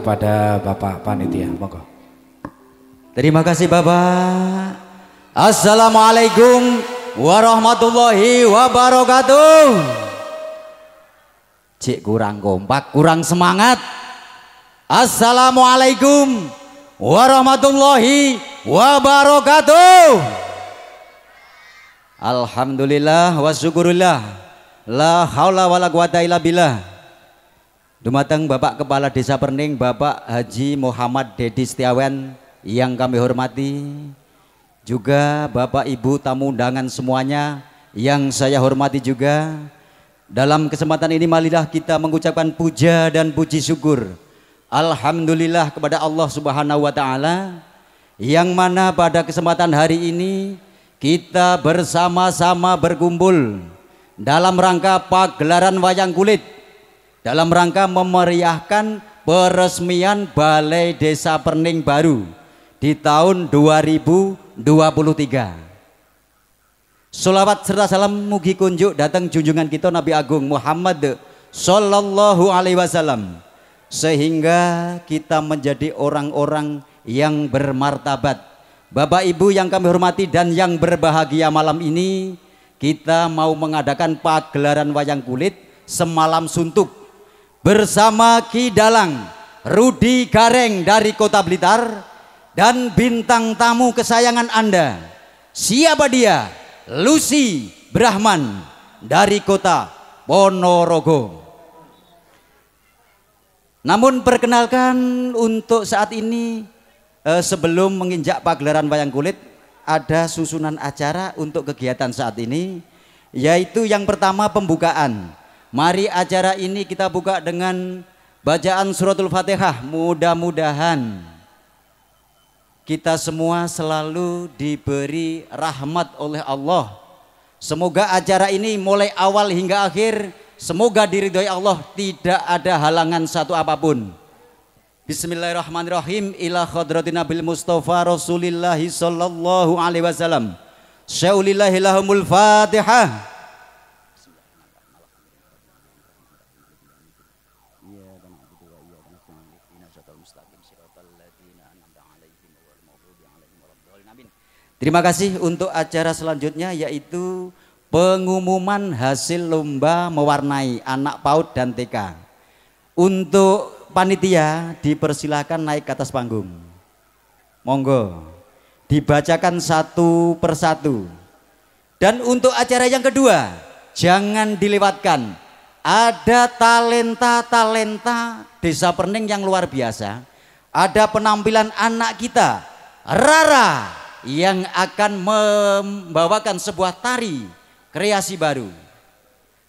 kepada Bapak Panitia. Monggo. Terima kasih Bapak. Assalamualaikum warahmatullahi wabarakatuh. Cik kurang kompak, kurang semangat. Assalamualaikum warahmatullahi wabarakatuh. Alhamdulillah wa syukurillah. La haula wala quwata illa billah. Dumateng Bapak Kepala Desa Perning, Bapak Haji Muhammad Dedi Setiawan yang kami hormati, juga Bapak Ibu tamu undangan semuanya yang saya hormati juga. Dalam kesempatan ini marilah kita mengucapkan puja dan puji syukur. Alhamdulillah kepada Allah Subhanahu wa taala yang mana pada kesempatan hari ini kita bersama-sama berkumpul dalam rangka pagelaran wayang kulit dalam rangka memeriahkan peresmian Balai Desa Perning baru di tahun 2023. Salawat serta salam mugi kunjuk datang junjungan kita Nabi Agung Muhammad Sallallahu Alaihi Wasallam sehingga kita menjadi orang-orang yang bermartabat. Bapak Ibu yang kami hormati dan yang berbahagia malam ini kita mau mengadakan pagelaran wayang kulit semalam suntuk bersama Ki Dalang, Rudi Gareng dari Kota Blitar dan bintang tamu kesayangan Anda. Siapa dia? Lucy Brahman dari Kota Ponorogo. Namun perkenalkan untuk saat ini eh, sebelum menginjak pagelaran wayang kulit ada susunan acara untuk kegiatan saat ini yaitu yang pertama pembukaan Mari acara ini kita buka dengan bacaan suratul Fatihah. Mudah-mudahan kita semua selalu diberi rahmat oleh Allah. Semoga acara ini mulai awal hingga akhir semoga diridhoi Allah tidak ada halangan satu apa pun. Bismillahirrahmanirrahim ila khadratin Nabil Mustafa Rasulillahi sallallahu alaihi wasallam. Syaulillahi Fatihah. Terima kasih untuk acara selanjutnya yaitu pengumuman hasil lomba mewarnai anak PAUD dan TK. Untuk panitia dipersilakan naik ke atas panggung. Monggo. Dibacakan satu persatu. Dan untuk acara yang kedua, jangan dilewatkan. Ada talenta-talenta Desa Perning yang luar biasa. Ada penampilan anak kita, Rara yang akan membawakan sebuah tari kreasi baru.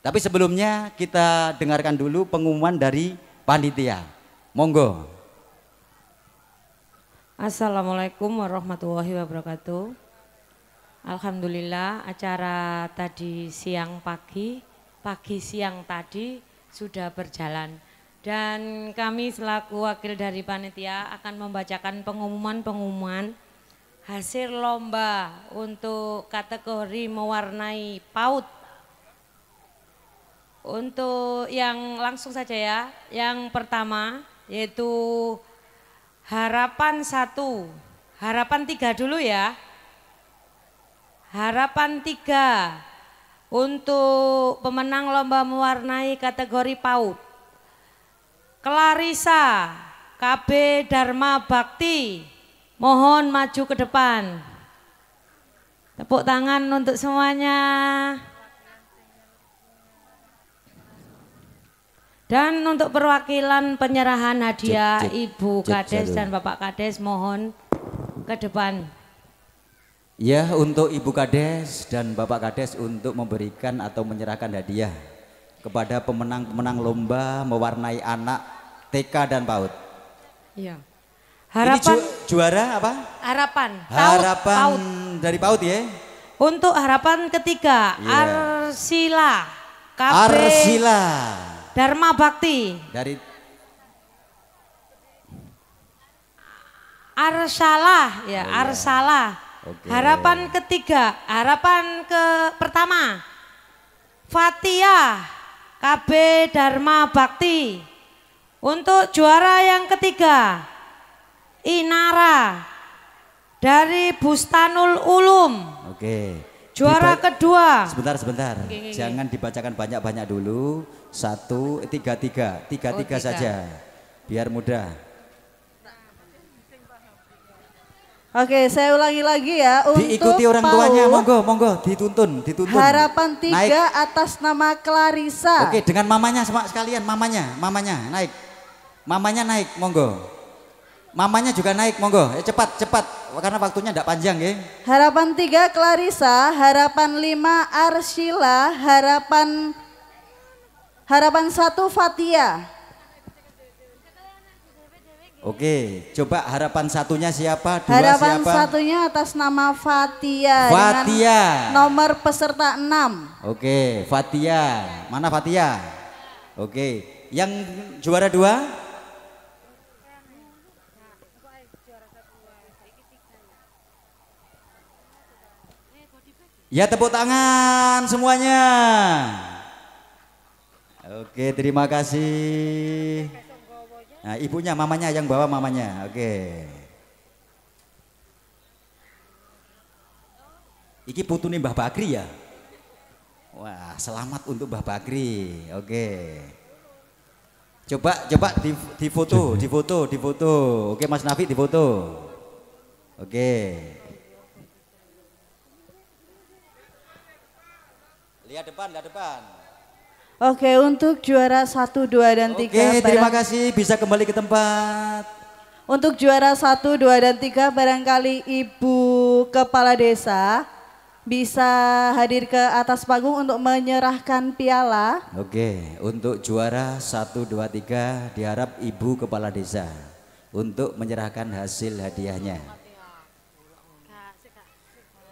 Tapi sebelumnya kita dengarkan dulu pengumuman dari panitia. Monggo. Assalamualaikum warahmatullahi wabarakatuh. Alhamdulillah acara tadi siang pagi, pagi siang tadi sudah berjalan. Dan kami selaku wakil dari panitia akan membacakan pengumuman-pengumuman hasil lomba untuk kategori mewarnai PAUD. Untuk yang langsung saja ya, yang pertama yaitu harapan satu, harapan tiga dulu ya. Harapan tiga untuk pemenang lomba mewarnai kategori PAUD. Clarissa KB Dharma Bakti Mohon maju ke depan. Tepuk tangan untuk semuanya. Dan untuk perwakilan penyerahan hadiah Ibu Kades dan Bapak Kades mohon ke depan. Ya untuk Ibu Kades dan Bapak Kades untuk memberikan atau menyerahkan hadiah kepada pemenang-pemenang lomba mewarnai anak TK dan PAUD. Iya. Harapan Ini ju juara apa? Harapan. Harapan paut. dari PAUD ya. Untuk harapan ketiga yeah. Arsila. KB Arsila. Dharma Bakti. Dari Arsalah ya, oh, iya. Arsalah. Okay. Harapan ketiga, harapan ke pertama Fatia KB Dharma Bakti. Untuk juara yang ketiga, Inara dari Bustanul Ulum. Oke. Juara Diba- kedua, Sebentar, sebentar. Jangan dibacakan banyak-banyak dulu. Satu, tiga, tiga. Tiga, Oh, tiga tiga. saja. Biar mudah. Oke, saya ulangi lagi ya. Untuk Diikuti orang Paul, tuanya, monggo, monggo. Dituntun, dituntun. Harapan Naik. tiga atas nama Clarissa. Oke, dengan mamanya sama sekalian, mamanya, mamanya naik. Mamanya naik, monggo. Mamanya juga naik, monggo. Eh, cepat, cepat. Karena waktunya tidak panjang ya. Harapan tiga Clarissa, harapan lima Arsila, harapan harapan satu Fatia. Oke, coba harapan satunya siapa? Dua Harapan siapa? satunya atas nama Fatia. Fatia. Nomor peserta 6. Oke, Fatia. Mana Fatia? Oke, yang juara dua? Ya tepuk tangan semuanya. Oke, terima kasih. Nah, ibunya, mamanya yang bawa mamanya. Oke. Iki putune Mbah Bakri ya? Wah, selamat untuk Mbah Bakri. Oke. Coba coba di, di foto, di foto, di foto. Oke, Mas Nafi di foto. Oke. Lihat depan, lihat depan. Oke, untuk juara 1, 2 dan 3 Oke, terima kasih bisa kembali ke tempat. Untuk juara 1, 2 dan 3 barangkali Ibu Kepala Desa bisa hadir ke atas panggung untuk menyerahkan piala. Oke, untuk juara 1 2 3 diharap Ibu Kepala Desa untuk menyerahkan hasil hadiahnya.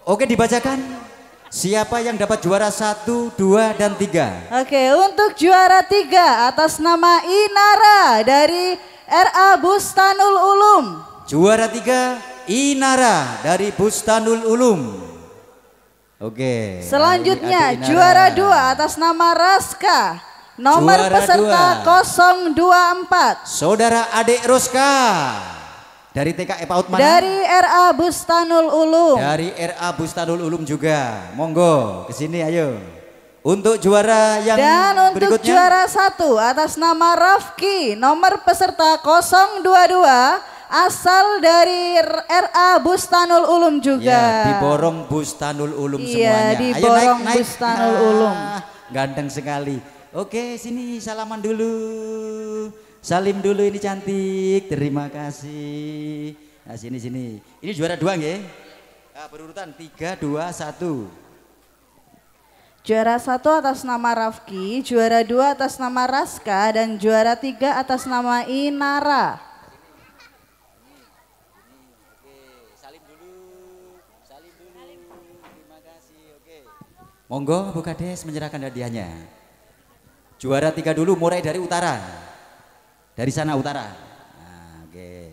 Oke, dibacakan. Siapa yang dapat juara 1, 2 dan 3? Oke, untuk juara 3 atas nama Inara dari RA Bustanul Ulum. Juara 3 Inara dari Bustanul Ulum. Oke. Selanjutnya Inara. juara 2 atas nama Raska. Nomor Juara peserta 024 Saudara Adik Roska dari TK Paut mana? dari RA Bustanul Ulum. Dari RA Bustanul Ulum juga. Monggo ke sini ayo. Untuk juara yang Dan untuk berikutnya juara satu atas nama Rafki, nomor peserta 022 asal dari RA Bustanul Ulum juga. Ya, diborong Bustanul Ulum Iya, semuanya. Ayo diborong naik, naik. Bustanul Ah, Ulum. Ganteng sekali. Oke, sini salaman dulu. Salim dulu ini cantik. Terima kasih. Nah, sini sini. Ini juara dua nggih? Nah, berurutan tiga, dua, satu. Juara satu atas nama Rafki, juara dua atas nama Raska, dan juara tiga atas nama Inara. Salim dulu. Salim dulu. Terima kasih. Oke. Monggo Bu Kades menyerahkan hadiahnya. Juara tiga dulu mulai dari utara. Dari sana utara. Nah, oke.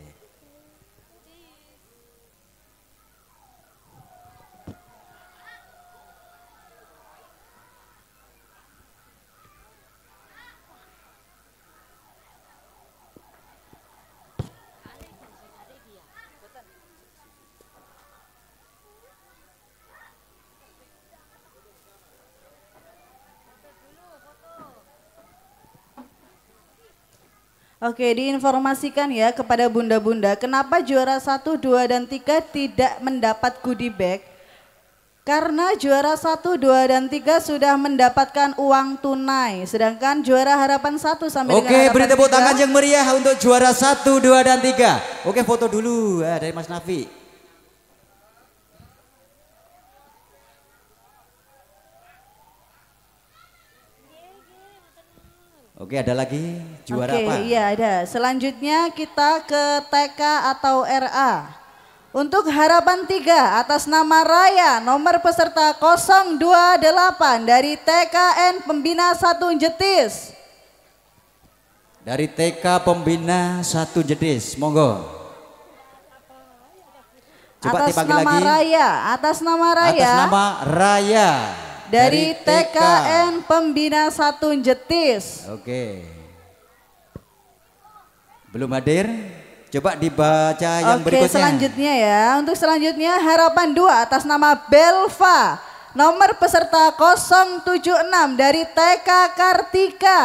Oke, diinformasikan ya kepada bunda-bunda, kenapa juara 1, 2, dan 3 tidak mendapat goodie bag? Karena juara 1, 2, dan 3 sudah mendapatkan uang tunai, sedangkan juara harapan 1 sampai Oke, dengan harapan beri tepuk 3 tangan yang meriah untuk juara 1, 2 dan 3. Oke, foto dulu ah, dari Mas Nafi. Oke, ada lagi juara Oke, apa? iya ada. Selanjutnya kita ke TK atau RA. Untuk harapan 3 atas nama Raya, nomor peserta 028 dari TKN Pembina 1 Jetis. Dari TK Pembina Satu Jedis, monggo. Coba atas nama lagi. Raya, atas nama Raya Atas nama Raya. Dari TKN Pembina 1 Jetis. Oke. Belum hadir? Coba dibaca yang Oke, berikutnya. selanjutnya ya. Untuk selanjutnya harapan 2 atas nama Belva. Nomor peserta 076 dari TK Kartika.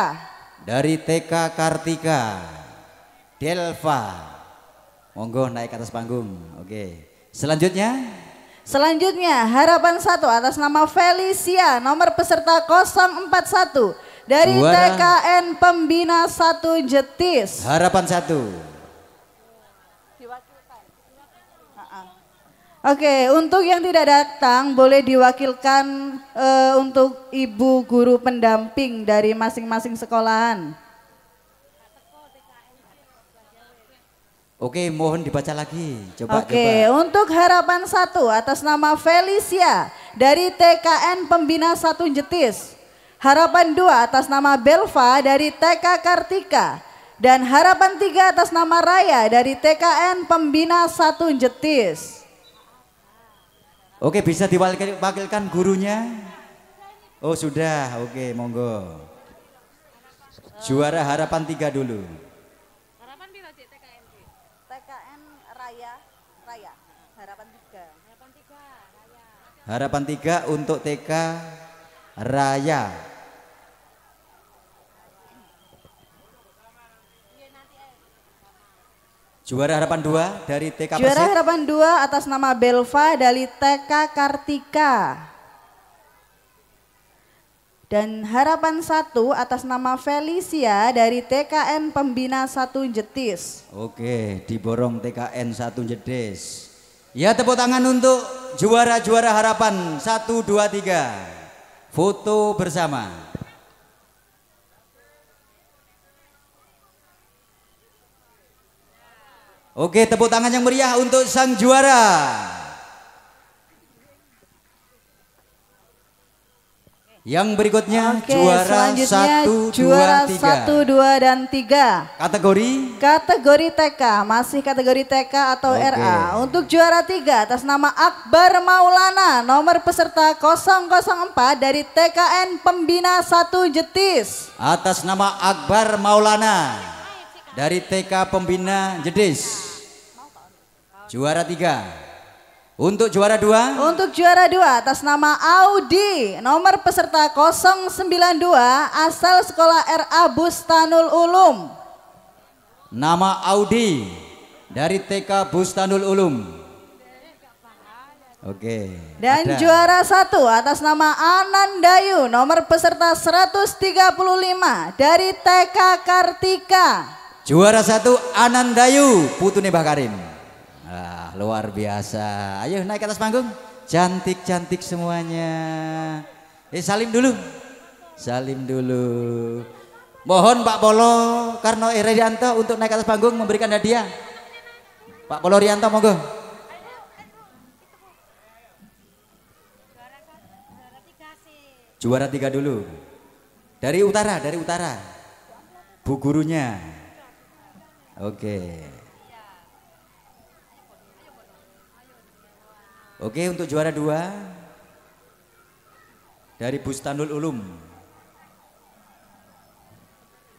Dari TK Kartika. Delva. Monggo naik ke atas panggung. Oke. Selanjutnya Selanjutnya harapan 1 atas nama Felicia. Nomor peserta 041 dari Juara. TKN Pembina 1 Jetis. harapan satu. Oke, untuk yang tidak datang boleh diwakilkan eh, untuk ibu guru pendamping dari masing-masing sekolahan. Oke, mohon dibaca lagi. Coba Oke, coba. untuk harapan satu atas nama Felicia dari TKN Pembina 1 Jetis. Harapan dua atas nama Belva dari TK Kartika. Dan harapan tiga atas nama Raya dari TKN Pembina 1 Jetis. Oke, bisa diwakilkan gurunya? Oh, sudah. Oke, monggo. Juara harapan tiga dulu. TKN Raya, Raya, harapan tiga. Harapan tiga untuk TK Raya. Juara harapan dua dari TK Juara Persit. harapan dua atas nama Belva dari TK Kartika. Dan harapan satu atas nama Felicia dari TKN Pembina 1 Jetis. Oke, diborong TKN satu Jedes. Ya tepuk tangan untuk juara-juara harapan satu dua tiga. Foto bersama. Oke, tepuk tangan yang meriah untuk sang juara. Yang berikutnya Oke, juara selanjutnya satu juara dua tiga. satu, dua, dan tiga. Kategori Kategori TK, masih kategori TK atau Oke. RA. Untuk juara tiga atas nama Akbar Maulana, nomor peserta 004 dari TKN Pembina 1 Jetis. atas nama Akbar Maulana dari TK Pembina Jedis. Juara tiga. Untuk juara dua, Untuk juara dua atas nama Audi, nomor peserta 092 asal sekolah RA Bustanul Ulum. nama Audi dari TK Bustanul Ulum. Oke. Dan ada. juara satu atas nama Anandayu, nomor peserta 135 dari TK Kartika. Juara satu Anandayu Putune Bakarim. Ah, luar biasa. Ayo naik ke atas panggung. Cantik-cantik semuanya. Eh salim dulu. Salim dulu. Mohon Pak Polo Karno Irianto untuk naik ke atas panggung memberikan hadiah. Pak Polo Rianto monggo. Juara tiga dulu. Dari utara, dari utara. Bu gurunya. Oke. Oke untuk juara dua dari Bustanul Ulum.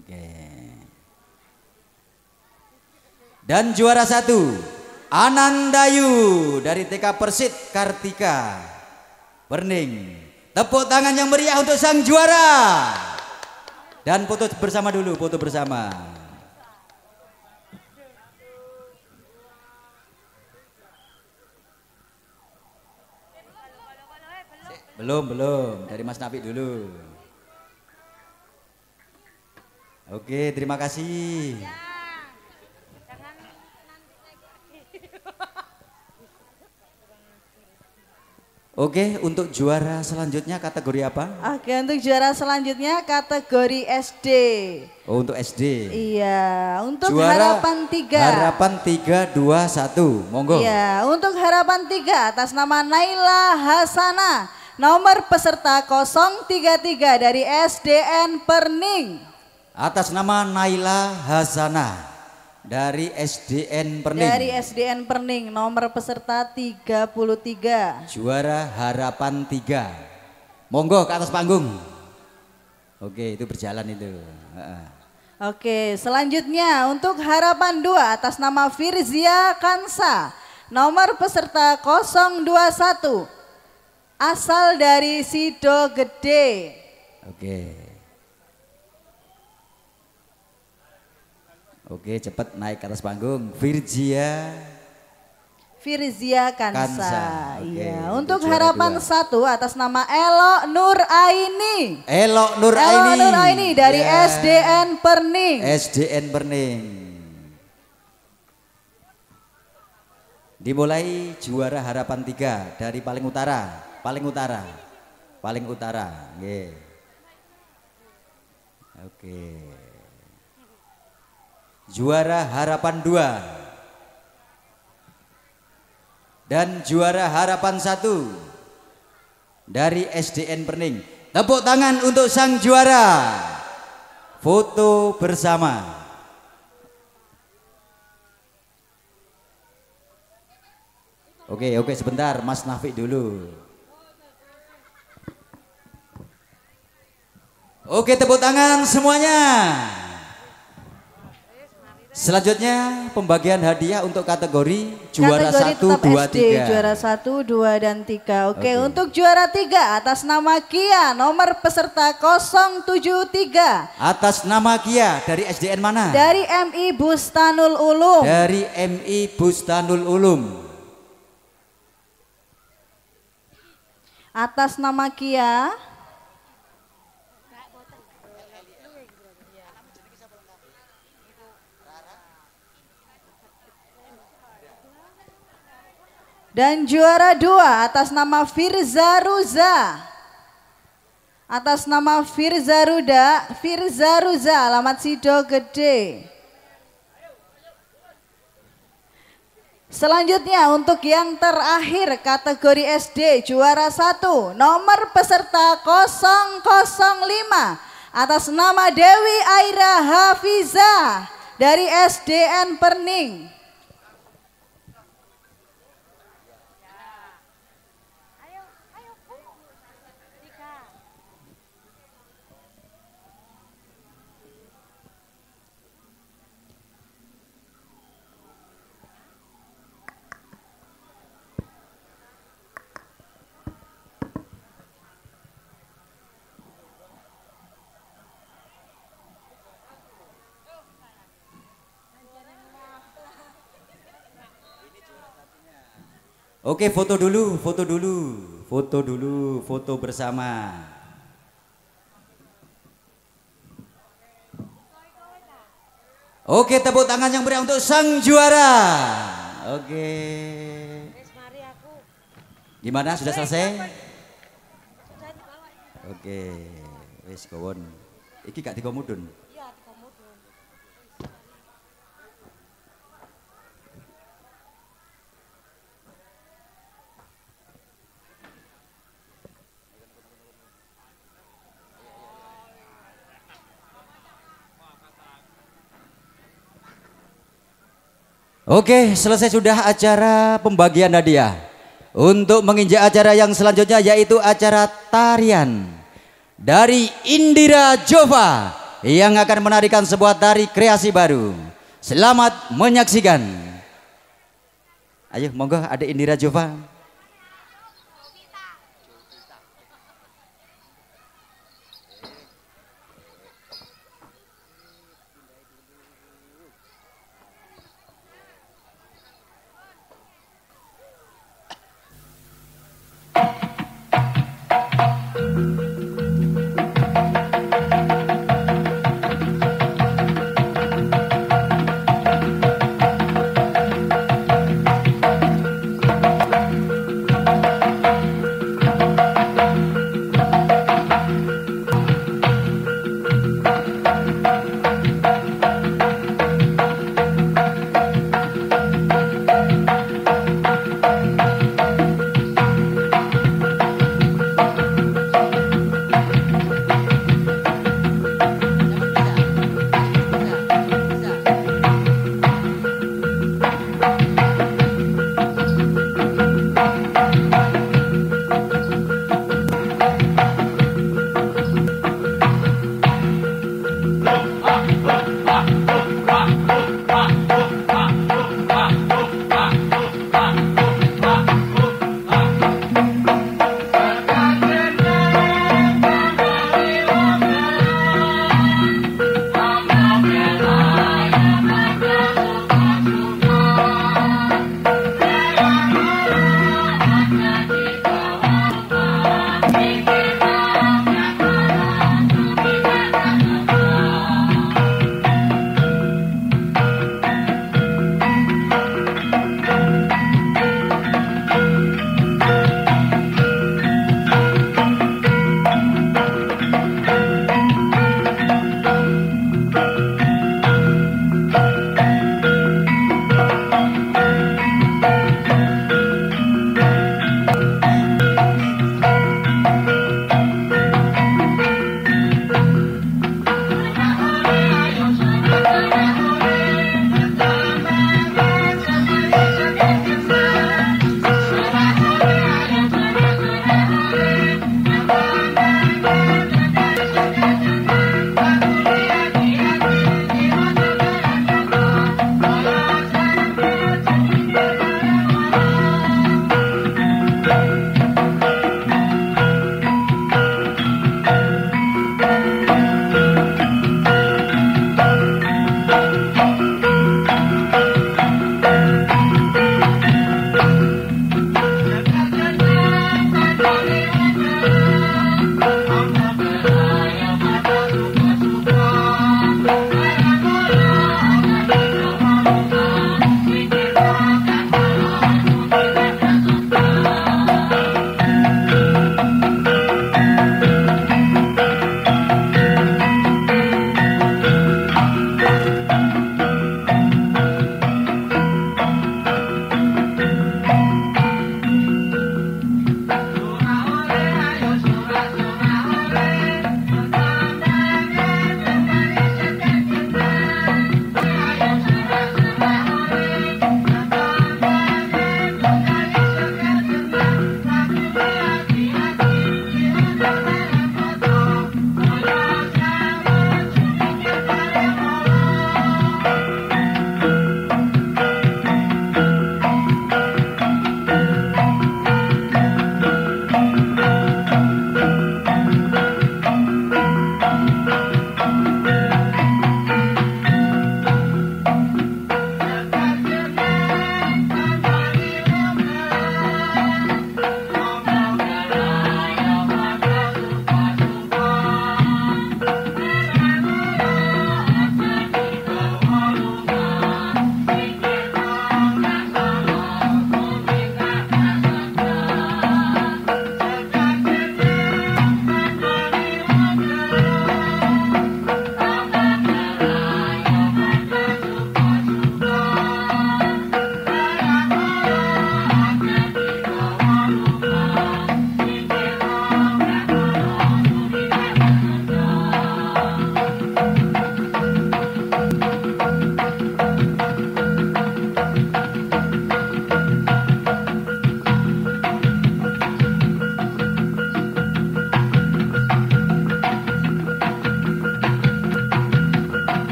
Oke. Dan juara satu Anandayu dari TK Persit Kartika Berning. Tepuk tangan yang meriah untuk sang juara. Dan foto bersama dulu, foto bersama. Belum, belum. Dari Mas Nafi dulu. Oke, terima kasih. Oke, untuk juara selanjutnya kategori apa? Oke, untuk juara selanjutnya kategori SD. Oh, untuk SD. Iya, untuk Juara harapan tiga. Harapan 3 2 1. Monggo. Iya, untuk harapan tiga atas nama Naila Hasana, nomor peserta 033 dari SDN Perning. Atas nama Naila Hasanah dari SDN Perning. Dari SDN Perning, nomor peserta 33. Juara harapan 3. Monggo ke atas panggung. Oke, itu berjalan itu. Oke, selanjutnya untuk harapan 2 atas nama Firzia Kansa. Nomor peserta 021. Asal dari Sido Gede. Oke. Oke, cepat naik ke atas panggung. Virgia Firzia Kansa. Kansa, oke. Iya, Untuk harapan dua. satu atas nama Elo Nur Aini. Elok Nur Elo Aini. Nur Aini dari Ya. SDN Perning. SDN Berning. Dimulai juara harapan tiga dari paling utara, paling utara, paling utara. Oke. Juara harapan dua dan juara harapan satu dari SDN Perning. Tepuk tangan untuk sang juara. Foto bersama. Oke, oke sebentar, Mas Nafik dulu. Oke, tepuk tangan semuanya. Selanjutnya pembagian hadiah untuk kategori juara Kategori 1, tetap 2, SD, 3. juara 1, 2, dan 3. Oke, Oke. untuk juara 3 atas nama Kia, nomor peserta 073 Atas nama Kia dari SDN mana? dari MI Bustanul Ulum. Dari MI Bustanul Ulum. Atas nama Kia Dan juara dua atas nama Firza Ruza. Atas nama Firza Ruda, Firza Ruza, alamat Sido Gede. Selanjutnya untuk yang terakhir kategori SD juara 1 nomor peserta 005 atas nama Dewi Aira Hafiza dari SDN Perning. Oke, foto dulu, foto dulu, foto dulu, foto bersama. Oke, tepuk tangan yang beriah untuk sang juara. Oke. Gimana? Sudah selesai? Oke, wis kawon. Iki gak dikomudun. Oke, selesai sudah acara pembagian hadiah. Untuk menginjak acara yang selanjutnya yaitu acara tarian dari Indira Jova yang akan menarikan sebuah tari kreasi baru. Selamat menyaksikan. Ayo, monggo ada Indira Jova.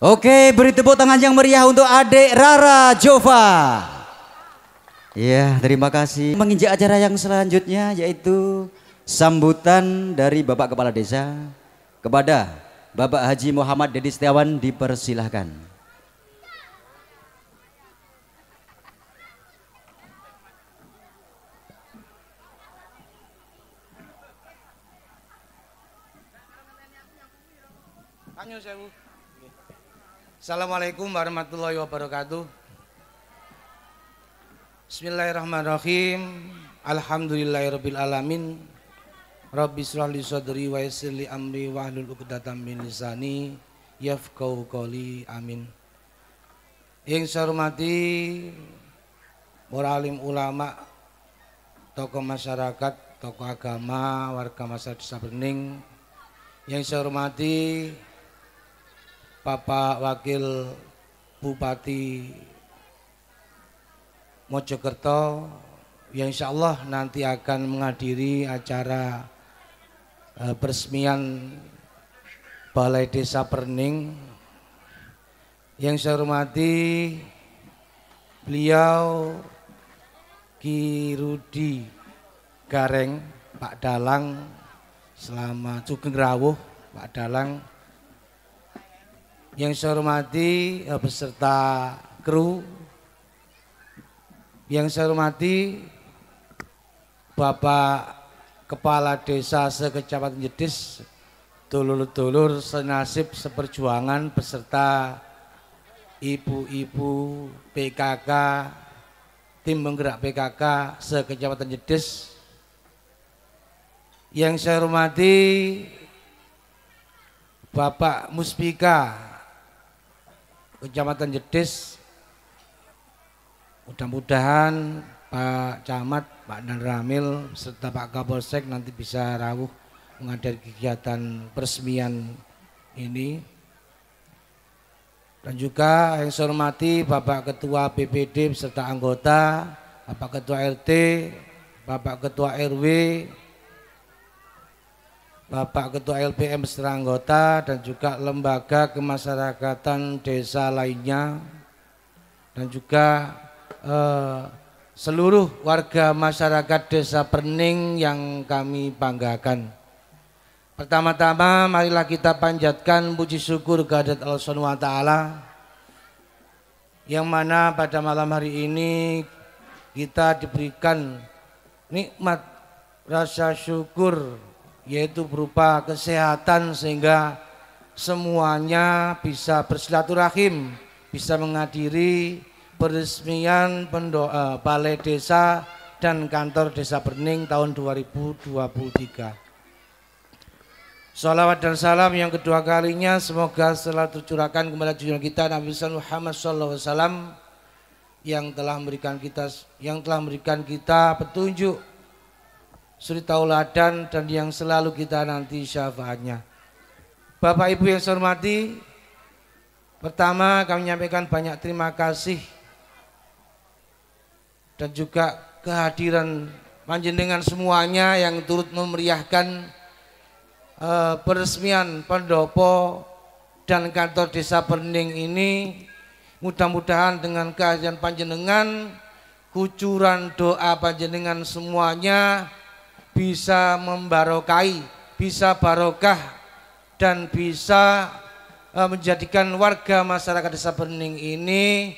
Oke, beri tepuk tangan yang meriah untuk adik Rara Jova. Ya, terima kasih. Menginjak acara yang selanjutnya yaitu sambutan dari Bapak Kepala Desa kepada Bapak Haji Muhammad Dedi Setiawan dipersilahkan. Assalamualaikum warahmatullahi wabarakatuh. Bismillahirrahmanirrahim. Alhamdulillahirabbil alamin. Rabbi israh sadri wa yassir li amri wa 'uqdatam min lisani yafqahu qawli. Amin. Yang saya hormati para ulama, tokoh masyarakat, tokoh agama, warga masyarakat Desa Bening. Yang saya hormati Bapak Wakil Bupati Mojokerto yang insya Allah nanti akan menghadiri acara eh, peresmian Balai Desa Perning. Yang saya hormati beliau Ki Rudi Gareng Pak Dalang selama Sugeng Rawuh Pak Dalang yang saya hormati eh, beserta kru, yang saya hormati Bapak Kepala Desa Sekecamatan Jedis, dulur-dulur senasib seperjuangan beserta ibu-ibu PKK, tim penggerak PKK Sekecamatan Jedis. Yang saya hormati Bapak Muspika Kecamatan Jedis. Mudah-mudahan Pak Camat, Pak Dan Ramil serta Pak Kapolsek nanti bisa rawuh menghadiri kegiatan peresmian ini. Dan juga yang saya hormati Bapak Ketua BPD beserta anggota, Bapak Ketua RT, Bapak Ketua RW, Bapak Ketua LPM beserta anggota dan juga lembaga kemasyarakatan desa lainnya dan juga eh, seluruh warga masyarakat desa Perning yang kami banggakan. Pertama-tama marilah kita panjatkan puji syukur kehadirat Allah Subhanahu yang mana pada malam hari ini kita diberikan nikmat rasa syukur yaitu berupa kesehatan sehingga semuanya bisa bersilaturahim, bisa menghadiri peresmian pendoa, balai desa dan kantor desa Bening tahun 2023. Salawat dan salam yang kedua kalinya semoga selalu tercurahkan kepada junjungan kita Nabi Muhammad SAW yang telah memberikan kita yang telah memberikan kita petunjuk suri tauladan dan yang selalu kita nanti syafaatnya. Bapak Ibu yang saya hormati, pertama kami menyampaikan banyak terima kasih dan juga kehadiran panjenengan semuanya yang turut memeriahkan uh, peresmian pendopo dan kantor desa Perning ini mudah-mudahan dengan kehadiran panjenengan kucuran doa panjenengan semuanya bisa membarokai, bisa barokah dan bisa uh, menjadikan warga masyarakat Desa Bening ini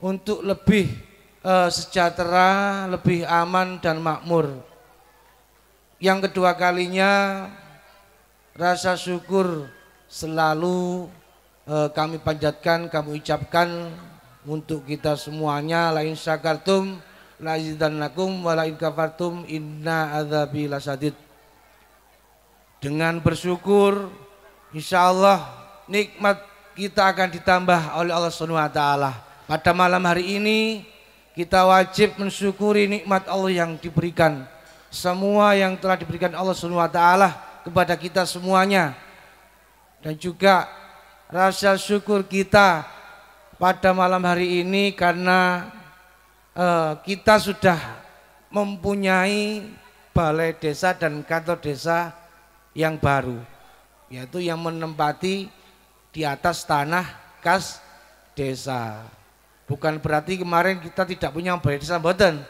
untuk lebih uh, sejahtera, lebih aman dan makmur. Yang kedua kalinya rasa syukur selalu uh, kami panjatkan, kami ucapkan untuk kita semuanya lain syakartum la wa la kafartum inna adzabi lasadid. Dengan bersyukur insya Allah nikmat kita akan ditambah oleh Allah Subhanahu wa taala. Pada malam hari ini kita wajib mensyukuri nikmat Allah yang diberikan. Semua yang telah diberikan Allah Subhanahu wa taala kepada kita semuanya. Dan juga rasa syukur kita pada malam hari ini karena Eh, kita sudah mempunyai balai desa dan kantor desa yang baru yaitu yang menempati di atas tanah kas desa. Bukan berarti kemarin kita tidak punya balai desa mboten.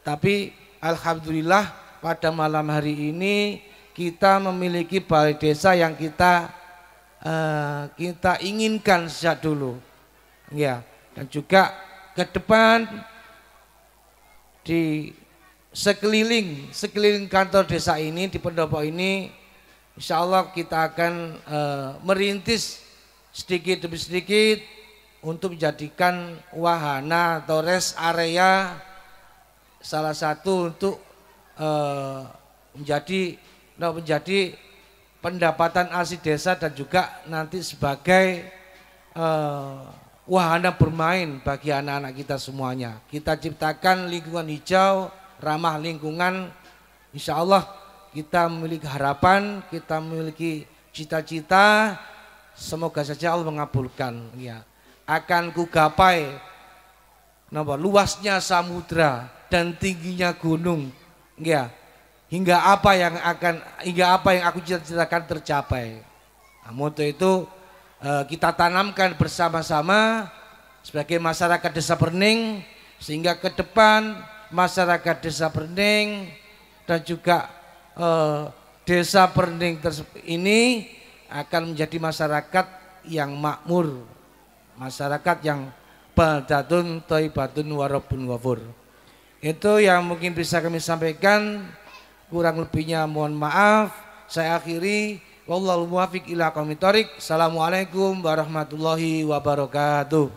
Tapi alhamdulillah pada malam hari ini kita memiliki balai desa yang kita uh, kita inginkan sejak dulu. Ya, dan juga ke depan di sekeliling sekeliling kantor desa ini di pendopo ini insya Allah kita akan uh, merintis sedikit demi sedikit untuk menjadikan wahana atau rest area salah satu untuk uh, menjadi no, menjadi pendapatan asli desa dan juga nanti sebagai uh, wahana bermain bagi anak-anak kita semuanya. Kita ciptakan lingkungan hijau, ramah lingkungan. Insya Allah kita memiliki harapan, kita memiliki cita-cita. Semoga saja Allah mengabulkan. Ya akan kugapai napa luasnya samudra dan tingginya gunung ya hingga apa yang akan hingga apa yang aku cita-citakan tercapai nah, moto itu kita tanamkan bersama-sama sebagai masyarakat desa Perning sehingga ke depan masyarakat desa Perning dan juga eh, desa Perning ini akan menjadi masyarakat yang makmur masyarakat yang baldatun toibatun warabun wafur. Itu yang mungkin bisa kami sampaikan. Kurang lebihnya mohon maaf. Saya akhiri. Wallahu muwafiq ila qaumit Assalamualaikum warahmatullahi wabarakatuh.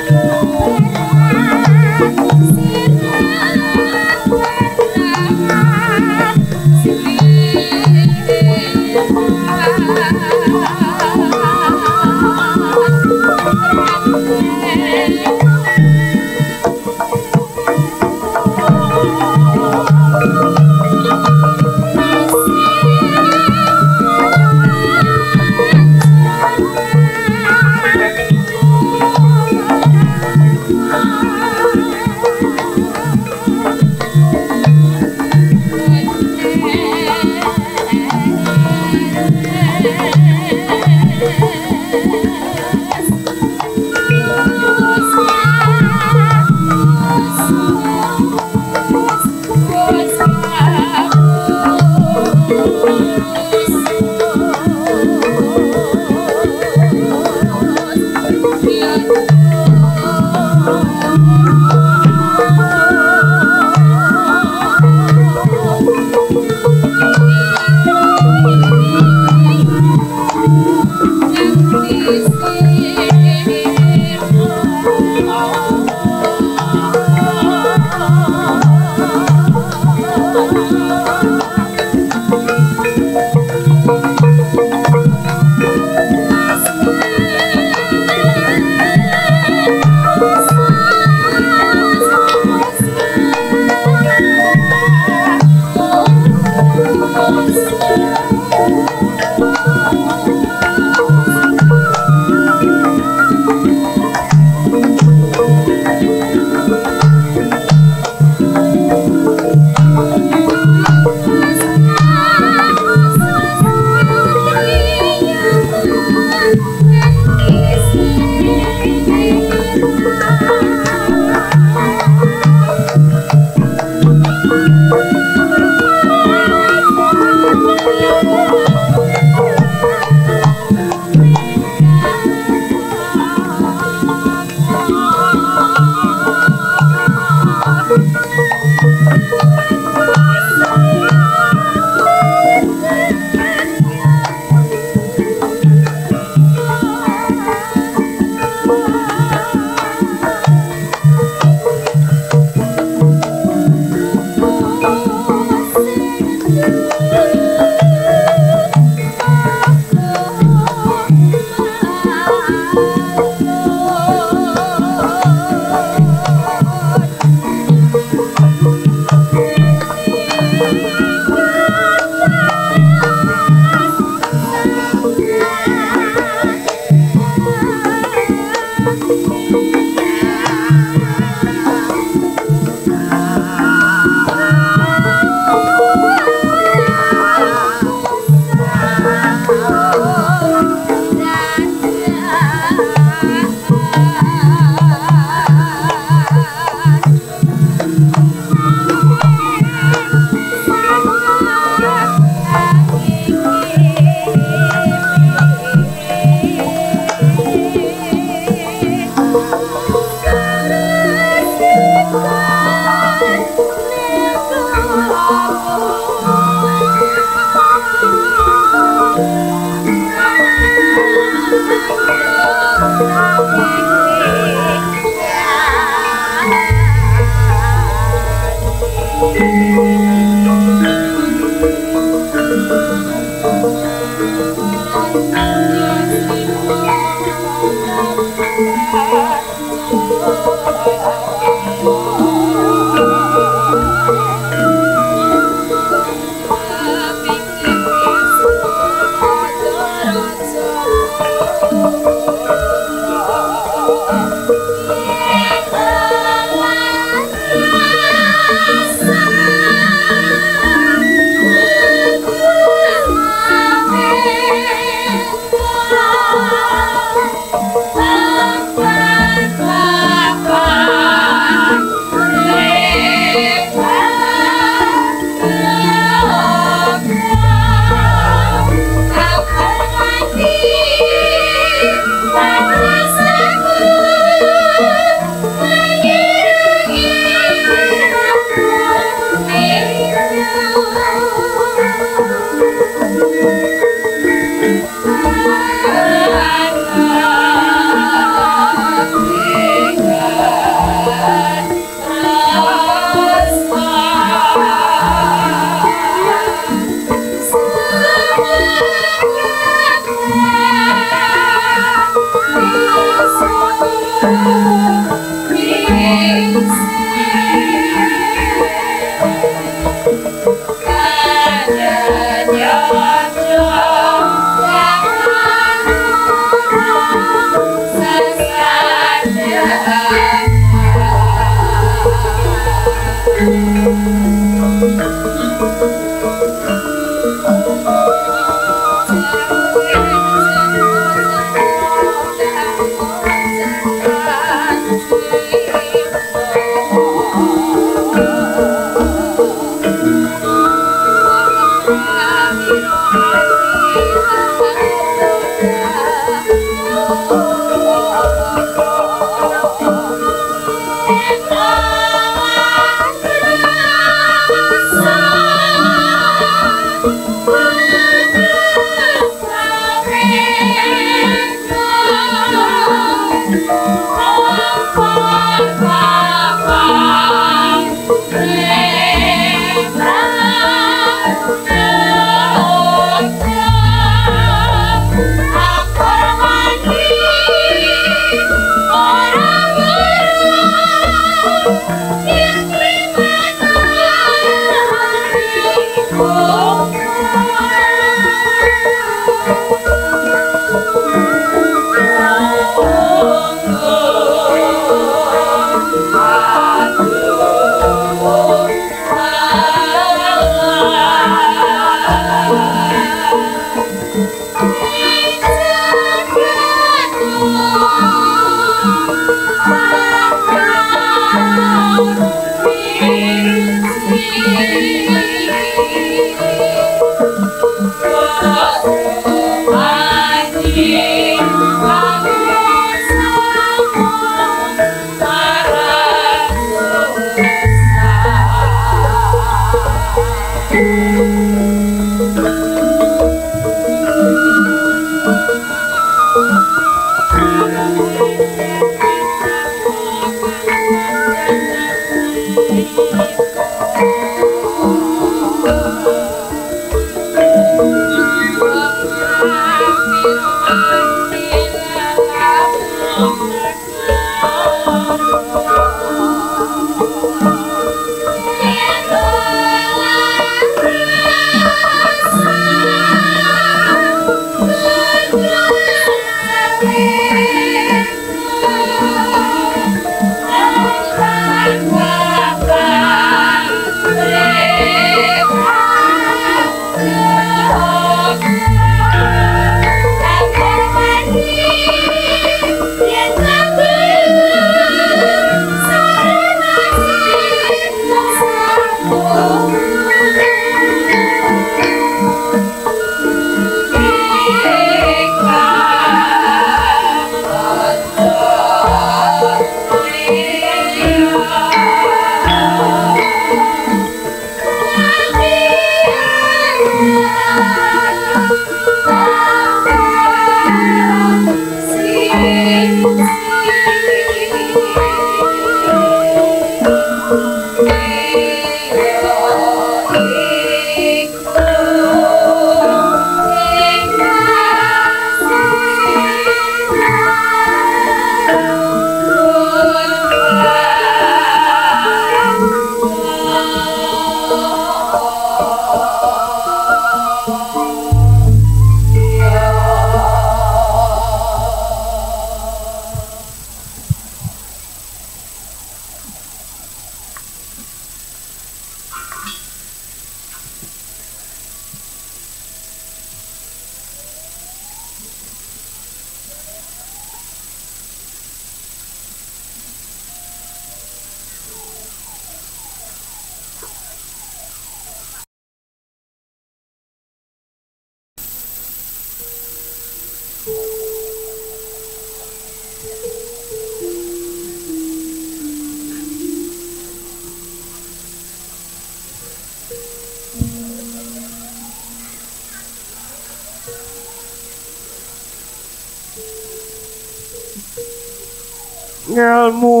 Ngelmu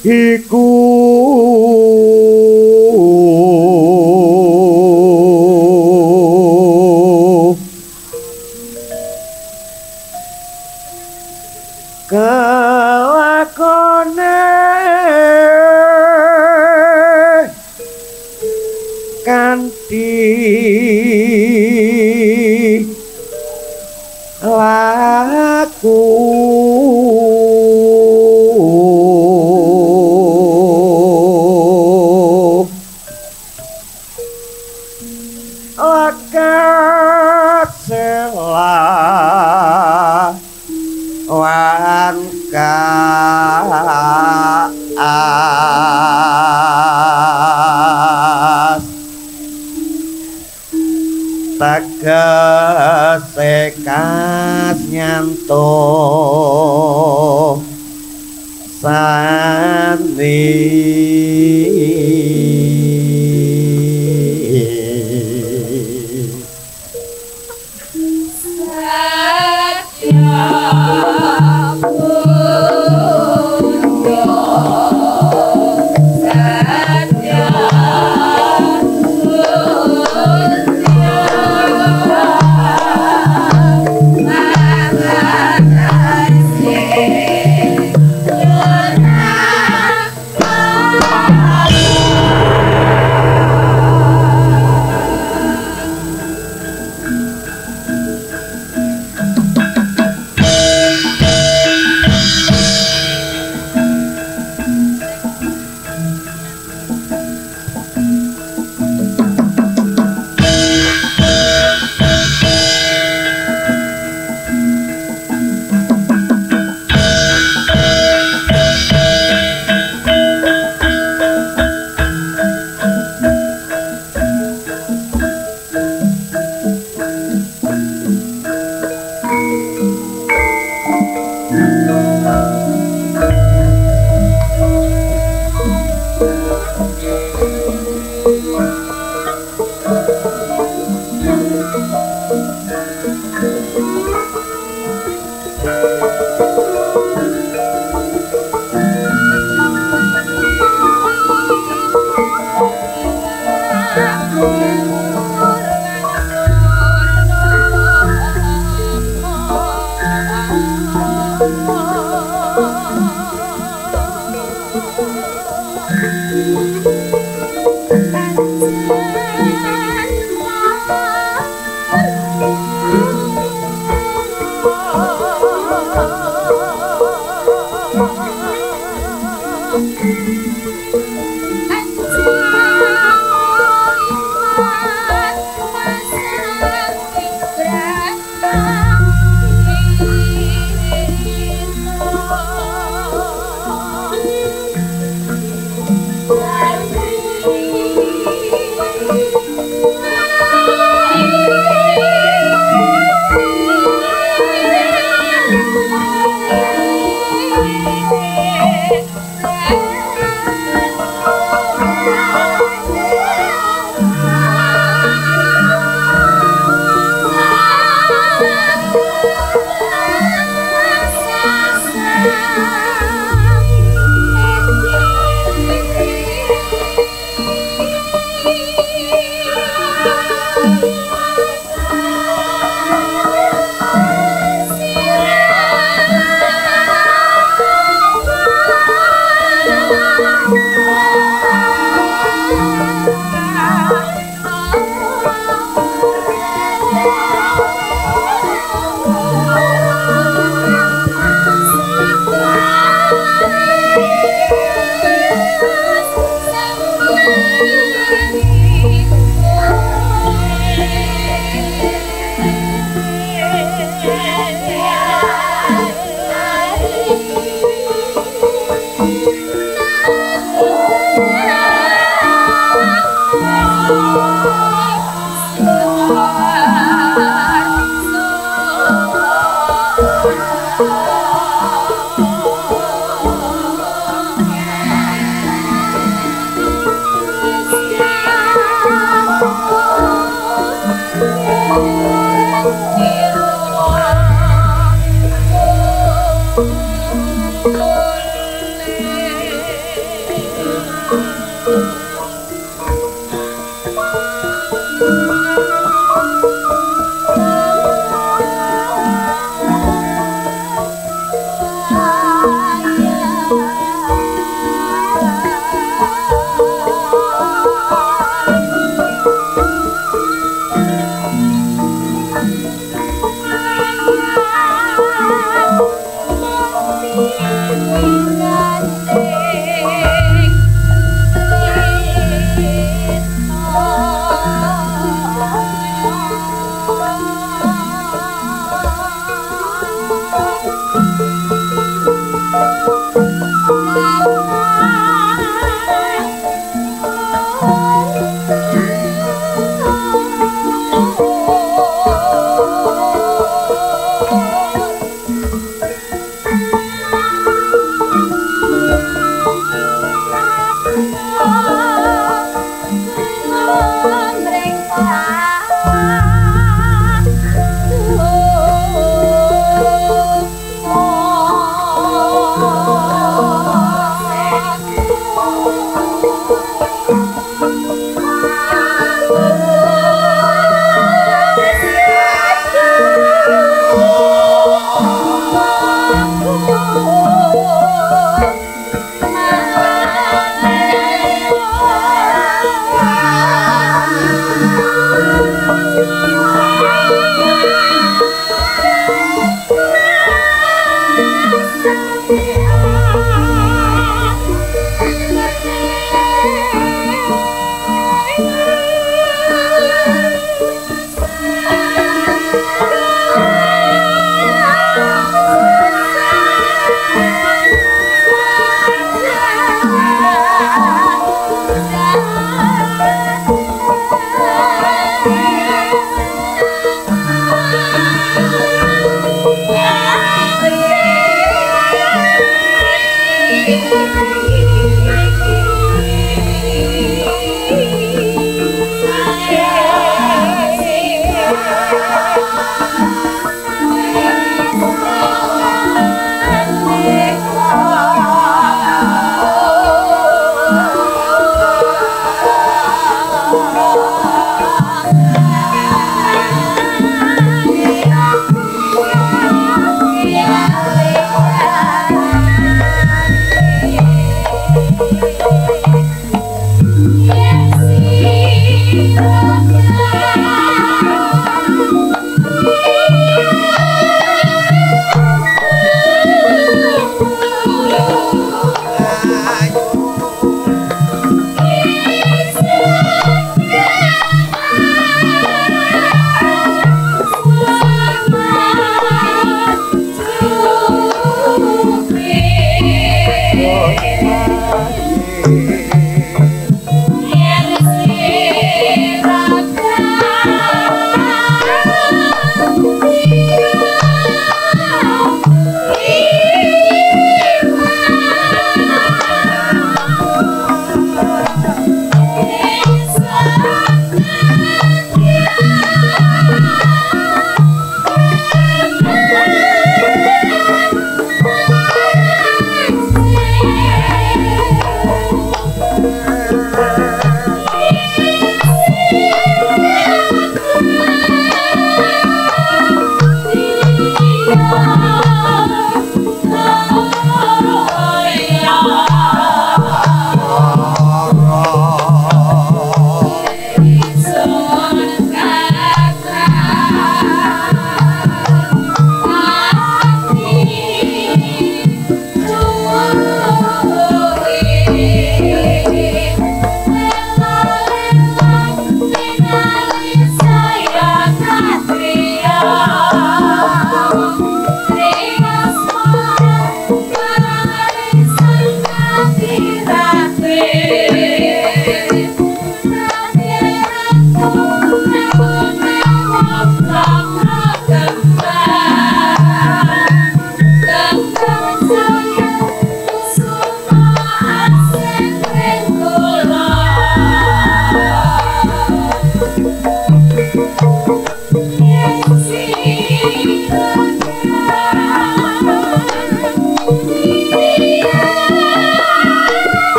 iku